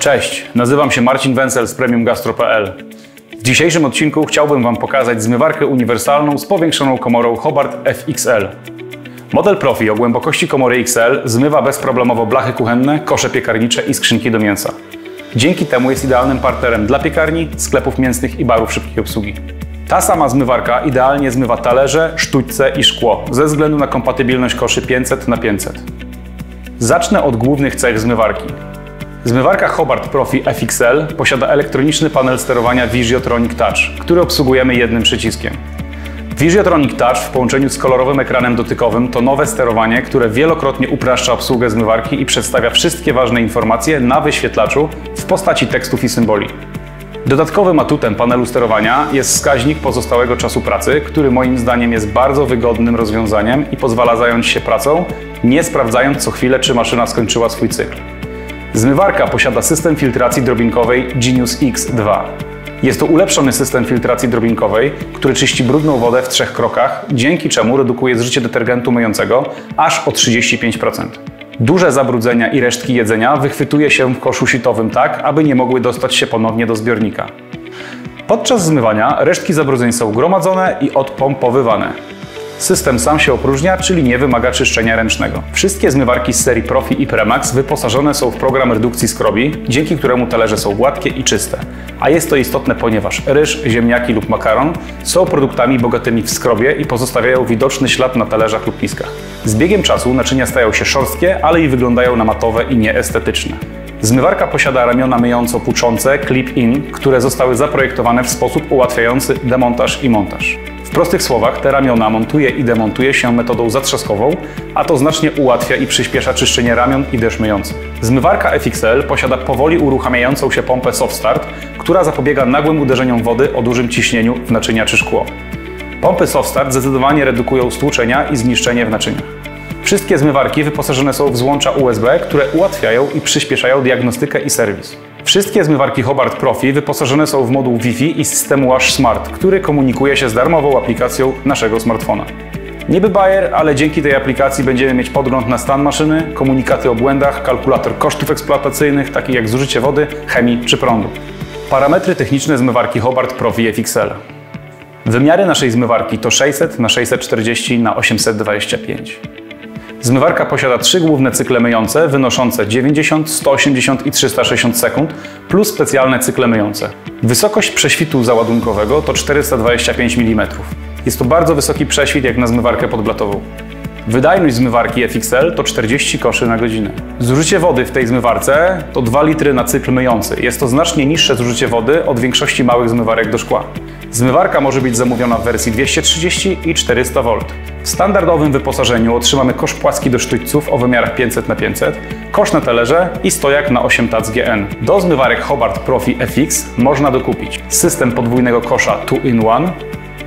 Cześć, nazywam się Marcin Wencel z premiumgastro.pl. W dzisiejszym odcinku chciałbym Wam pokazać zmywarkę uniwersalną z powiększoną komorą Hobart FXL. Model Profi o głębokości komory XL zmywa bezproblemowo blachy kuchenne, kosze piekarnicze i skrzynki do mięsa. Dzięki temu jest idealnym partnerem dla piekarni, sklepów mięsnych i barów szybkiej obsługi. Ta sama zmywarka idealnie zmywa talerze, sztućce i szkło ze względu na kompatybilność koszy 500 na 500. Zacznę od głównych cech zmywarki. Zmywarka Hobart Profi FXL posiada elektroniczny panel sterowania Visiotronic Touch, który obsługujemy jednym przyciskiem. Visiotronic Touch w połączeniu z kolorowym ekranem dotykowym to nowe sterowanie, które wielokrotnie upraszcza obsługę zmywarki i przedstawia wszystkie ważne informacje na wyświetlaczu w postaci tekstów i symboli. Dodatkowym atutem panelu sterowania jest wskaźnik pozostałego czasu pracy, który moim zdaniem jest bardzo wygodnym rozwiązaniem i pozwala zająć się pracą, nie sprawdzając co chwilę, czy maszyna skończyła swój cykl. Zmywarka posiada system filtracji drobinkowej Genius X2. Jest to ulepszony system filtracji drobinkowej, który czyści brudną wodę w trzech krokach, dzięki czemu redukuje zużycie detergentu myjącego aż o 35%. Duże zabrudzenia i resztki jedzenia wychwytuje się w koszu sitowym tak, aby nie mogły dostać się ponownie do zbiornika. Podczas zmywania resztki zabrudzeń są gromadzone i odpompowywane. System sam się opróżnia, czyli nie wymaga czyszczenia ręcznego. Wszystkie zmywarki z serii Profi i Premax wyposażone są w program redukcji skrobi, dzięki któremu talerze są gładkie i czyste. A jest to istotne, ponieważ ryż, ziemniaki lub makaron są produktami bogatymi w skrobie i pozostawiają widoczny ślad na talerzach lub miskach. Z biegiem czasu naczynia stają się szorstkie, ale i wyglądają na matowe i nieestetyczne. Zmywarka posiada ramiona myjąco-puczące clip-in, które zostały zaprojektowane w sposób ułatwiający demontaż i montaż. W prostych słowach te ramiona montuje i demontuje się metodą zatrzaskową, a to znacznie ułatwia i przyspiesza czyszczenie ramion i deszcz myjący. Zmywarka FXL posiada powoli uruchamiającą się pompę Soft Start, która zapobiega nagłym uderzeniom wody o dużym ciśnieniu w naczynia czy szkło. Pompy Soft Start zdecydowanie redukują stłuczenia i zniszczenie w naczyniach. Wszystkie zmywarki wyposażone są w złącza USB, które ułatwiają i przyspieszają diagnostykę i serwis. Wszystkie zmywarki Hobart Profi wyposażone są w moduł Wi-Fi i system Wash Smart, który komunikuje się z darmową aplikacją naszego smartfona. Niby Bayer, ale dzięki tej aplikacji będziemy mieć podgląd na stan maszyny, komunikaty o błędach, kalkulator kosztów eksploatacyjnych, takich jak zużycie wody, chemii czy prądu. Parametry techniczne zmywarki Hobart Profi FXL. Wymiary naszej zmywarki to 600 na 640 na 825. Zmywarka posiada trzy główne cykle myjące wynoszące 90, 180 i 360 sekund plus specjalne cykle myjące. Wysokość prześwitu załadunkowego to 425 mm. Jest to bardzo wysoki prześwit jak na zmywarkę podblatową. Wydajność zmywarki FXL to 40 koszy na godzinę. Zużycie wody w tej zmywarce to 2 litry na cykl myjący. Jest to znacznie niższe zużycie wody od większości małych zmywarek do szkła. Zmywarka może być zamówiona w wersji 230 i 400 V. W standardowym wyposażeniu otrzymamy kosz płaski do sztućców o wymiarach 500 na 500 kosz na talerze i stojak na 8 tac GN. Do zmywarek Hobart Profi FX można dokupić system podwójnego kosza 2-in-1,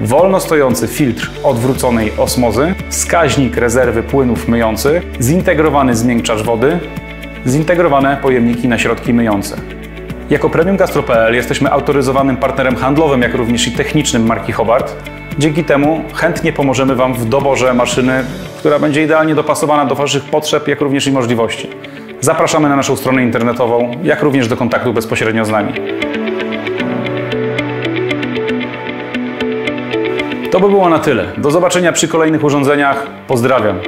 wolno stojący filtr odwróconej osmozy, wskaźnik rezerwy płynów myjących, zintegrowany zmiękczacz wody, zintegrowane pojemniki na środki myjące. Jako Premium Gastro.pl jesteśmy autoryzowanym partnerem handlowym, jak również i technicznym marki Hobart. Dzięki temu chętnie pomożemy Wam w doborze maszyny, która będzie idealnie dopasowana do Waszych potrzeb, jak również i możliwości. Zapraszamy na naszą stronę internetową, jak również do kontaktu bezpośrednio z nami. To by było na tyle. Do zobaczenia przy kolejnych urządzeniach. Pozdrawiam.